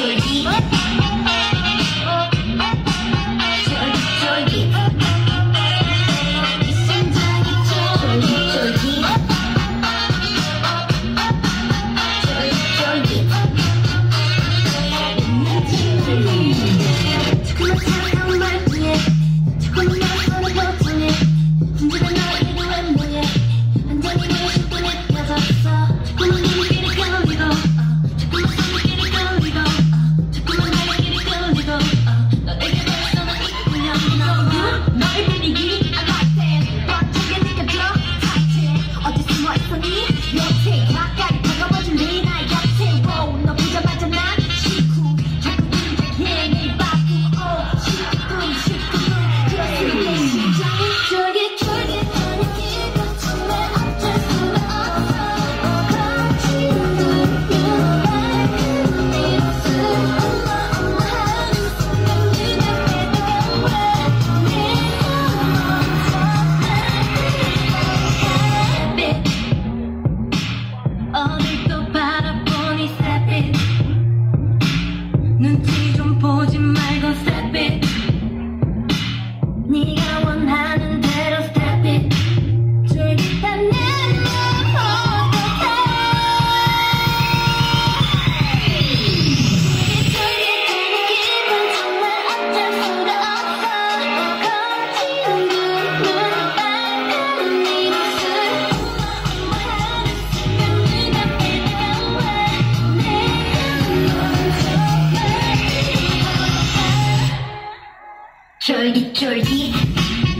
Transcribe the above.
to Jordy, Jordy.